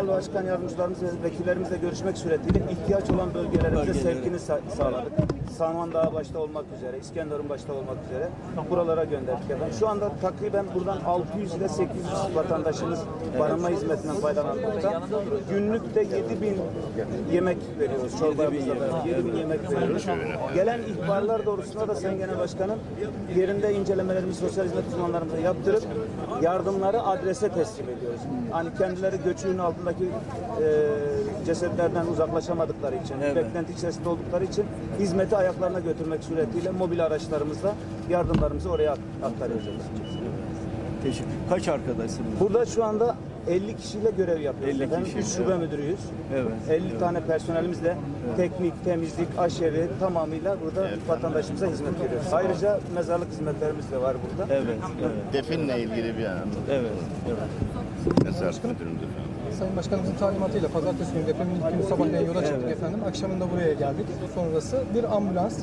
genel başkan yardımcılarımız ve vekillerimizle görüşmek suretiyle ihtiyaç olan bölgelerimize Bölgelere. sevkini sa- sağladık. Saman Dağı başta olmak üzere, İskenderun başta olmak üzere buralara gönderdik efendim. Şu anda takriben buradan 600 ile 800 vatandaşımız barınma hizmetinden faydalanmakta. Günlük de 7000 yemek veriyoruz. Çorbayımızla beraber 7000 yemek veriyoruz. Gelen ihbarlar doğrusunda da Sayın Genel Başkanım yerinde incelemelerimizi sosyal hizmet uzmanlarımıza yaptırıp yardımları adrese teslim ediyoruz. Hani kendileri göçüğün altındaki e, cesetlerden uzaklaşamadıkları için, Evet. beklenti içerisinde oldukları için hizmeti ayaklarına götürmek suretiyle mobil araçlarımızla yardımlarımızı oraya ak- aktarıyoruz. Teşekkür. Kaç arkadaşsınız? Burada şu anda 50 kişiyle görev yapıyoruz. 50 efendim. kişi, Üç şube evet. müdürüyüz. Evet, 50 evet. tane personelimizle teknik, temizlik, aşevi tamamıyla burada vatandaşımıza hizmet veriyoruz. Ayrıca mezarlık hizmetlerimiz de var burada. Evet, evet, Definle ilgili bir an. evet, evet. Mezar müdürümdür. Sayın Başkanımızın talimatıyla pazartesi günü depremin ilk günü sabahleyin yola çıktık Evet. efendim. Akşamında buraya geldik. Sonrası bir ambulans,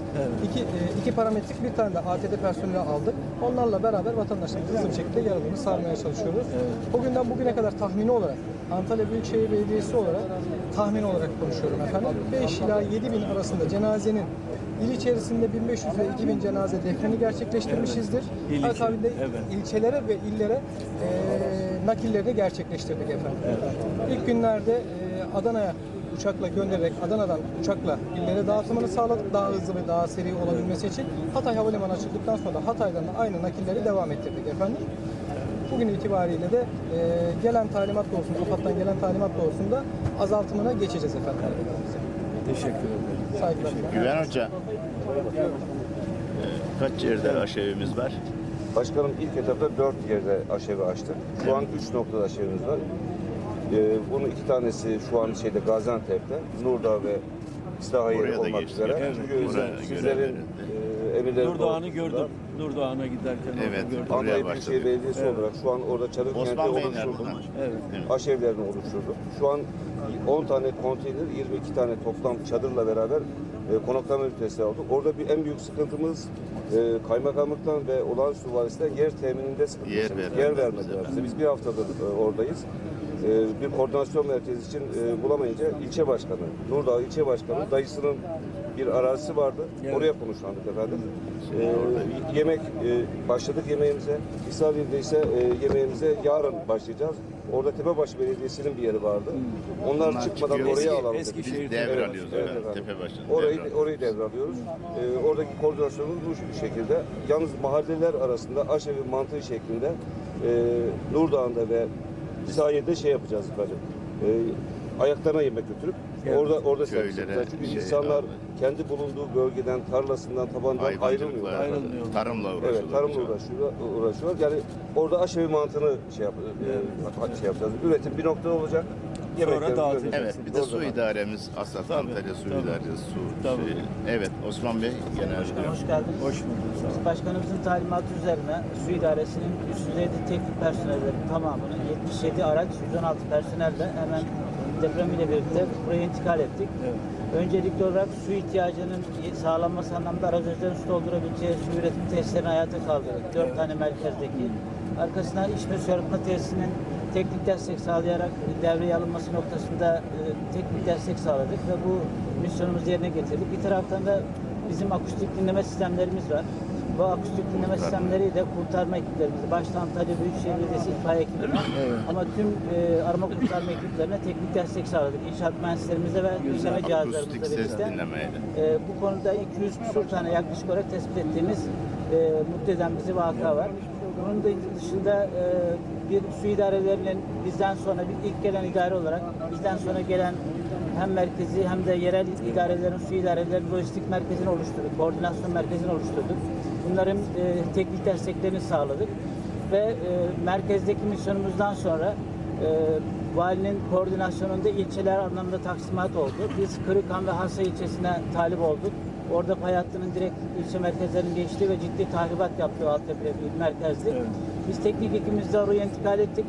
iki, e, iki parametrik bir tane de ATD personeli aldık. Onlarla beraber vatandaşlarımızı hızlı bir şekilde yaralarını sarmaya çalışıyoruz. Bugünden bugüne kadar tahmini olarak Antalya Büyükşehir Belediyesi olarak tahmin olarak konuşuyorum efendim. 5 ila 7 bin arasında cenazenin il içerisinde 1500 ile 2000 cenaze defneni gerçekleştirmişizdir. İl içi- Akabinde evet. ilçelere ve illere e, nakillerini gerçekleştirdik efendim. İlk günlerde e, Adana'ya uçakla göndererek Adana'dan uçakla illere dağıtımını sağladık daha hızlı ve daha seri olabilmesi için. Hatay Havalimanı açıldıktan sonra da Hatay'dan da aynı nakilleri devam ettirdik efendim. Bugün itibariyle de e, gelen talimat doğrusunda, AFAD'dan gelen talimat doğrusunda azaltımına geçeceğiz efendim. Teşekkür ederim. Saygılar. Güven Hoca, e, kaç yerde aşevimiz var? Başkanım ilk etapta dört yerde aşevi açtık. Şu an üç noktada aşevimiz var. Ee, bunun iki tanesi şu an şeyde Gaziantep'te, Nurdağ ve Oraya da olmak geçtik. üzere. Evet, Çünkü oraya sizlerin e, emirleri Nurdoğan'ı gördüm. Nurdoğan'a giderken Evet. gördüm. Oraya Antalya. Büyükşehir Belediyesi Evet. olarak şu an orada Çarık Osman Kent'te Bey nerede? oluşturduk. Evet. Aşevlerini oluşturduk. Şu an 10 tane konteyner, 22 tane toplam çadırla beraber e, konaklama ünitesi aldık. Orada bir en büyük sıkıntımız e, kaymakamlıktan ve olağanüstü valisten yer temininde sıkıntı. Yer vermediler yer vermediler bize. bize. Biz bir haftadır e, oradayız. E, bir koordinasyon merkezi için e, bulamayınca ilçe başkanı, Nurdağ ilçe başkanı dayısının bir arazisi vardı. Evet. Oraya konuşlandık efendim. E, yemek e, başladık yemeğimize. İsrail'de ise e, yemeğimize yarın başlayacağız. Orada Tepebaşı Belediyesi'nin bir yeri vardı. Onlar Onlar çıkmadan çıkıyor. oraya alalım. eski dedik. şehir Biz devralıyoruz. Evet, Evet, efendim. Tepebaşı'nı Orayı devralıyoruz. orayı devralıyoruz. Ee, oradaki koordinasyonumuz bu şekilde. Yalnız mahalleler arasında aşevi mantığı şeklinde e, Nurdağ'ında ve Sahiye'de şey yapacağız efendim. E, ayaklarına yemek götürüp Evet. orada orada Köylere, yapacağız. Çünkü şey, insanlar abi. kendi bulunduğu bölgeden, tarlasından, tabandan. Hayvancılıkla, Ayrılmıyor. tarımla uğraşıyorlar. Evet, tarımla uğraşıyorlar, uğraşıyorlar. Yani orada aşevi mantığını şey, yap, e, şey yapacağız. Üretim bir noktada olacak. Yemeklerimizi dağıtacağız. Evet, bir de su var. idaremiz, Aslat Antalya Su tabii. İdaresi, su Tabii. şey. Evet, Osman Bey, genel müdürüm. Hoş geldiniz. Hoş bulduk. Başkanımızın talimatı üzerine su idaresinin üst düzeyde teknik personellerin tamamını 77 araç, 116 personelle hemen deprem ile birlikte buraya intikal ettik. Evet. Öncelikli olarak su ihtiyacının sağlanması anlamda arazözlerin su doldurabileceği su üretim tesislerini hayata kaldırdık. Dört tane merkezdeki. Arkasından içme su arıtma tesisinin teknik destek sağlayarak devreye alınması noktasında e, teknik destek sağladık ve bu misyonumuzu yerine getirdik. Bir taraftan da bizim akustik dinleme sistemlerimiz var. Bu akustik dinleme sistemleriyle kurtarma ekiplerimizi, başta Antalya Büyükşehir Belediyesi itfaiye ekibine ama tüm e, arama kurtarma ekiplerine teknik destek sağladık. İnşaat mühendislerimize ve dinleme cihazlarımızla birlikte. E, bu konuda 200 küsur tane yaklaşık olarak tespit ettiğimiz e, mutlu eden bizi vaka var. Bunun da dışında e, bir su idarelerinin bizden sonra bir ilk gelen idare olarak bizden sonra gelen hem merkezi hem de yerel idarelerin, su idarelerinin lojistik merkezini oluşturduk, koordinasyon merkezini oluşturduk. Bunların e, teknik desteklerini sağladık ve e, merkezdeki misyonumuzdan sonra e, valinin koordinasyonunda ilçeler anlamında taksimat oldu. Biz Kırıkhan ve Hassa ilçesine talip olduk. Orada pay hattının direkt ilçe merkezlerinin geçtiği ve ciddi tahribat yaptığı Altepe bir merkezdi. Evet. Biz teknik ekibimizle oraya intikal ettik.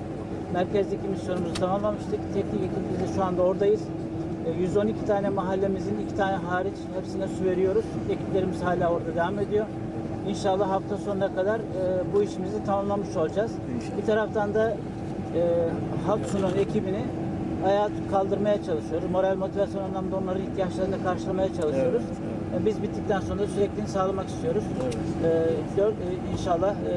Merkezdeki misyonumuzu tamamlamıştık. Teknik ekibimizle şu anda oradayız. E, 112 tane mahallemizin iki tane hariç hepsine su veriyoruz. Ekiplerimiz hala orada devam ediyor. İnşallah hafta sonuna kadar e, bu işimizi tamamlamış olacağız. İnşallah. Bir taraftan da e, Halk Su'nun ekibini ayağa kaldırmaya çalışıyoruz. Moral motivasyon anlamda onların ihtiyaçlarını karşılamaya çalışıyoruz. E, Biz bittikten sonra sürekliliğini sağlamak istiyoruz. E, dört, e, inşallah e,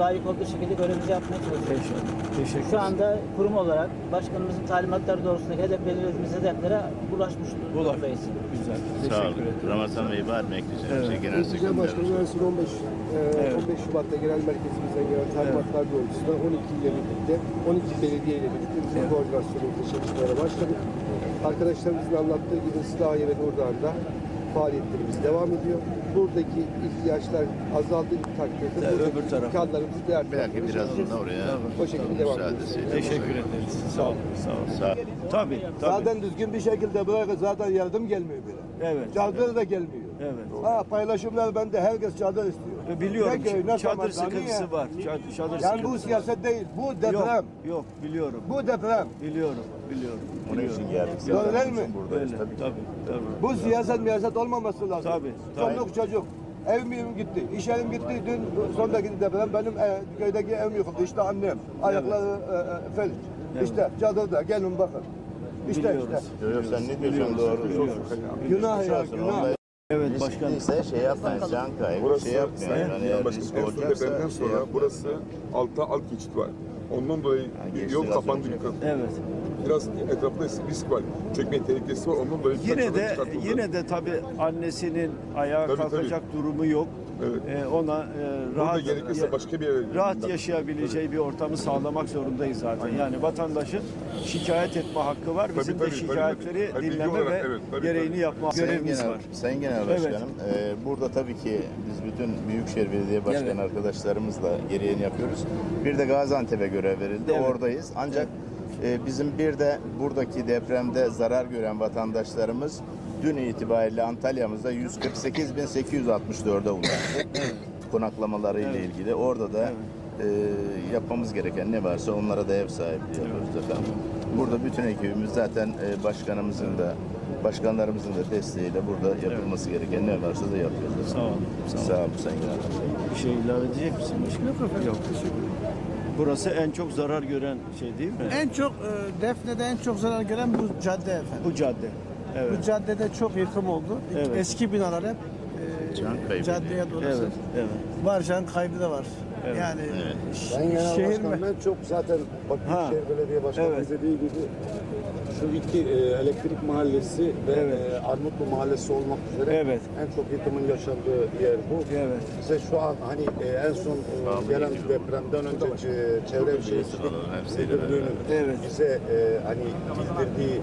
layık olduğu şekilde görevimizi yapmaya çalışıyoruz. Teşekkür, teşekkür Şu anda kurum olarak başkanımızın talimatları doğrultusunda hedef belirlediğimiz hedeflere ulaşmış durumdayız. Güzel. Sağ Teşekkür olun. ederim. Ramazan Bey var mı ekleyeceğim Evet. şey genel Güzel sekreter? Başkanı Üniversitesi 15, e, Evet. 15 Şubat'ta genel merkezimizden gelen talimatlar doğrultusunda 12 ile birlikte, 12 belediye ile birlikte bizim koordinasyonumuzda çalışmalara başladık. Arkadaşlarımızın anlattığı gibi Sılahiye ve Nurdağ'da faaliyetlerimiz devam ediyor. Buradaki ihtiyaçlar azaldığı takdirde Evet, buradaki öbür tarafa. imkanlarımızı taraflara birazdan da oraya O şekilde devam müsaadesiyle. Teşekkür ederiz. Sağ olun. Sağ olun. Sağ Tabii, tabii. Zaten düzgün bir şekilde buraya zaten yardım gelmiyor bile. Evet. Çadır da gelmiyor. Evet. Ha paylaşımlar bende herkes çadır istiyor. Ve Biliyorum Ne köy, ki ne çadır sıkıntısı niye? var. Çadır, çadır Yani bu sıkıntısı siyaset değil, bu var. deprem. Yok, yok biliyorum. Bu deprem. Biliyorum, biliyorum. Onun biliyorum. için geldik. Doğru değil mi? buradayız Öyle, tabii. tabii, tabii. Bu siyaset miyaset olmaması lazım. Tabii, tabii. Çoluk çocuk. Evim gitti, iş yerim gitti. Dün sondaki deprem benim e, köydeki evim yıkıldı. İşte annem, ayakları e, e, felç. İşte çadırda, gelin bakın. İşte Biliyoruz. işte. Yok sen ne diyorsun doğru. Günah ya, günah. Evet başkanım. riskliyse şey yapmayın, can kaybı şey yapmayın. Yani eğer Başka risk en son olacaksa depremden şey sonra yapmayın. burası altta alt geçit var. Ondan dolayı geçti yol biraz kapandı önce. yıkıldı. Evet. Biraz etrafta risk var. Çökme tehlikesi var. Ondan dolayı Yine de çıkartıldı. yine de tabii annesinin ayağa Tabii, kalkacak durumu yok. Evet. Ee, ona e, Burada rahat gerekirse başka bir yere rahat yaşayabileceği bir ortamı sağlamak zorundayız zaten. Yani vatandaşın şikayet etme hakkı var. Bizim tabii, de tabii, şikayetleri tabii. Bilgi dinleme olarak, ve evet, tabii, gereğini tabii. yapma Sayın görevimiz Genel, var. Sayın Genel Evet. Başkanım, e, burada tabii ki biz bütün Büyükşehir Belediye Başkanı Evet. arkadaşlarımızla gereğini yapıyoruz. Bir de Gaziantep'e görev verildi, Evet. oradayız. Ancak e, bizim bir de buradaki depremde zarar gören vatandaşlarımız dün itibariyle Antalya'mızda 148.864'e ulaştı. Konaklamaları ile ilgili. Orada da e, yapmamız gereken ne varsa onlara da ev sahipliği yapıyoruz efendim. Burada bütün ekibimiz zaten e, başkanımızın da başkanlarımızın da desteğiyle burada yapılması gereken ne varsa da yapıyoruz. Sağ olun. Sağ olun. Sağ olun Sayın Genel. Bir şey ilave edecek misin başkanım? Yok efendim. Yok. Burası en çok zarar gören şey değil mi? En çok e, Defne'de en çok zarar gören bu cadde efendim. Bu cadde. Evet. Bu caddede çok yıkım oldu. Evet. Eski binalar hep e, Can kaybı caddeye doğru. Evet. Evet. Var can kaybı da var. Evet. Yani Ben genel şehir başkanım mi? ben çok zaten bak Ha. Belediye Başkanımız Evet. dediği gibi şu iki e, elektrik mahallesi ve Evet. e, Armutlu mahallesi olmak üzere Evet. en çok yıkımın yaşandığı yer bu. Evet. Bize şu an hani e, en son e, gelen depremden önce e, Çevre Şehircilik Müdürlüğü'nün Evet. bize e, hani bildirdiği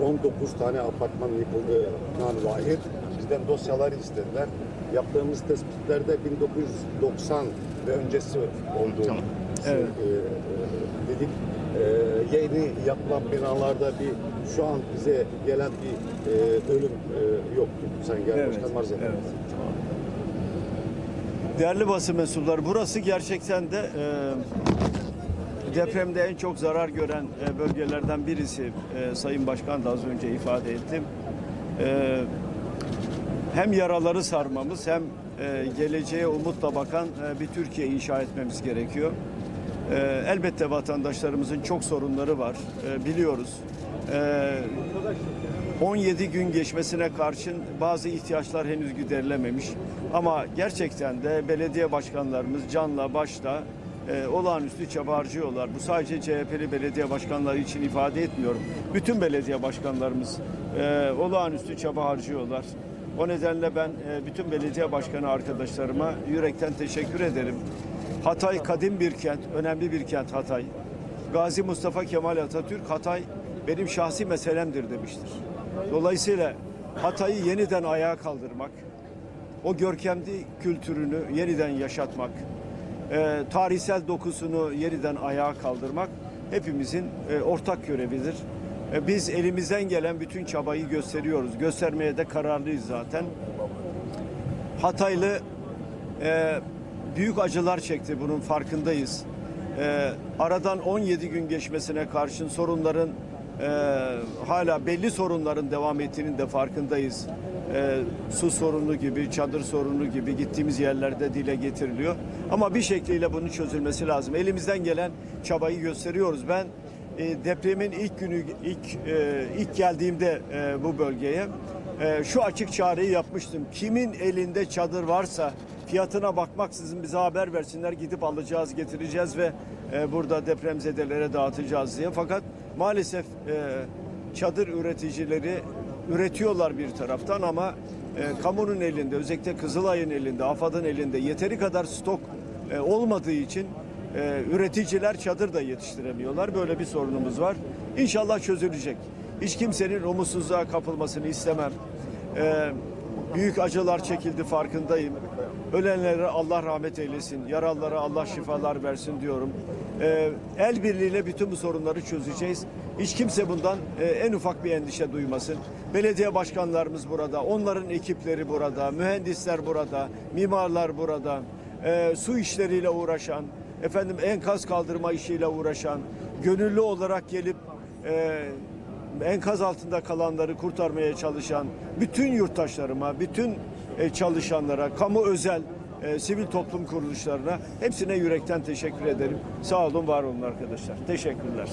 e, 19 tane apartman yıkıldığından dair bizden dosyalar istediler. Yaptığımız tespitlerde 1990 ve öncesi olduğunu Tamam. Evet. e, e, dedik. E, yeni yapılan binalarda bir şu an bize gelen bir e, ölüm e, yoktu. Sen gel Evet. başkan arz. Evet. Değerli basın mensupları, burası gerçekten de e, depremde en çok zarar gören e, bölgelerden birisi. E, Sayın Başkan da az önce ifade ettim. E, hem yaraları sarmamız hem e, geleceğe umutla bakan e, bir Türkiye inşa etmemiz gerekiyor. E, elbette vatandaşlarımızın çok sorunları var, e, biliyoruz. E, 17 gün geçmesine karşın bazı ihtiyaçlar henüz giderilememiş. Ama gerçekten de belediye başkanlarımız canla başla e, olağanüstü çaba harcıyorlar. Bu sadece CHP'li belediye başkanları için ifade etmiyorum. Bütün belediye başkanlarımız e, olağanüstü çaba harcıyorlar. O nedenle ben e, bütün belediye başkanı arkadaşlarıma yürekten teşekkür ederim. Hatay kadim bir kent, önemli bir kent Hatay. Gazi Mustafa Kemal Atatürk Hatay benim şahsi meselemdir demiştir. Dolayısıyla Hatay'ı yeniden ayağa kaldırmak, o görkemli kültürünü yeniden yaşatmak, e, tarihsel dokusunu yeniden ayağa kaldırmak hepimizin e, ortak görevidir. E, biz elimizden gelen bütün çabayı gösteriyoruz. Göstermeye de kararlıyız zaten. Hataylı e, büyük acılar çekti bunun farkındayız. E, aradan 17 gün geçmesine karşın sorunların e, hala belli sorunların devam ettiğinin de farkındayız. E, su sorunu gibi, çadır sorunu gibi gittiğimiz yerlerde dile getiriliyor. Ama bir şekliyle bunun çözülmesi lazım. Elimizden gelen çabayı gösteriyoruz. Ben e, depremin ilk günü ilk e, ilk geldiğimde e, bu bölgeye e, şu açık çağrıyı yapmıştım. Kimin elinde çadır varsa fiyatına bakmaksızın bize haber versinler gidip alacağız, getireceğiz ve e, burada depremzedelere dağıtacağız diye. Fakat maalesef e, çadır üreticileri üretiyorlar bir taraftan ama e, kamunun elinde özellikle Kızılay'ın elinde, AFAD'ın elinde yeteri kadar stok e, olmadığı için e, üreticiler çadır da yetiştiremiyorlar. Böyle bir sorunumuz var. İnşallah çözülecek. Hiç kimsenin umutsuzluğa kapılmasını istemem. E, büyük acılar çekildi farkındayım. Ölenlere Allah rahmet eylesin. Yaralılara Allah şifalar versin diyorum. E, el birliğiyle bütün bu sorunları çözeceğiz. Hiç kimse bundan e, en ufak bir endişe duymasın. Belediye başkanlarımız burada, onların ekipleri burada, mühendisler burada, mimarlar burada, e, su işleriyle uğraşan, efendim enkaz kaldırma işiyle uğraşan, gönüllü olarak gelip e, enkaz altında kalanları kurtarmaya çalışan bütün yurttaşlarıma, bütün e, çalışanlara, kamu özel, e, sivil toplum kuruluşlarına hepsine yürekten teşekkür ederim. Sağ olun, var olun arkadaşlar. Teşekkürler.